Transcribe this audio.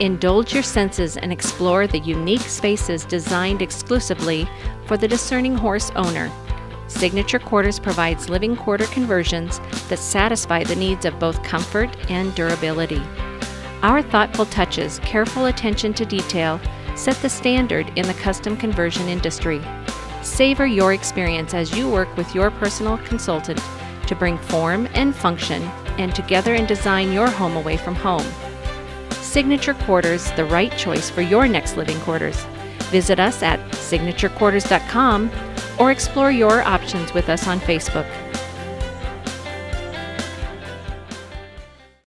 Indulge your senses and explore the unique spaces designed exclusively for the discerning horse owner. Signature Quarters provides living quarter conversions that satisfy the needs of both comfort and durability. Our thoughtful touches, careful attention to detail, set the standard in the custom conversion industry. Savor your experience as you work with your personal consultant to bring form and function and together and design your home away from home. Signature Quarters, the right choice for your next living quarters. Visit us at signaturequarters.com or explore your options with us on Facebook.